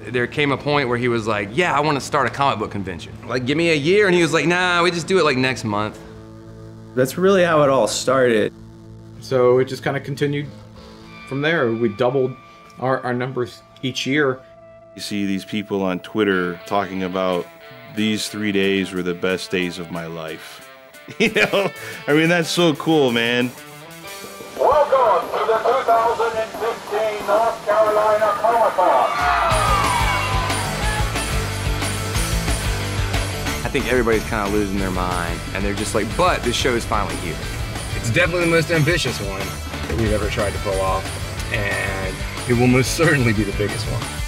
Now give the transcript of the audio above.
there came a point where he was like, yeah, I want to start a comic book convention. Like, give me a year. And he was like, nah, we just do it like next month. That's really how it all started. So it just kind of continued from there. We doubled our, our numbers each year. You see these people on Twitter talking about these three days were the best days of my life. You know, I mean, that's so cool, man. Welcome to the 2015 North Carolina Comic Con. Think everybody's kind of losing their mind, and they're just like, but this show is finally here. It's definitely the most ambitious one that we've ever tried to pull off, and it will most certainly be the biggest one.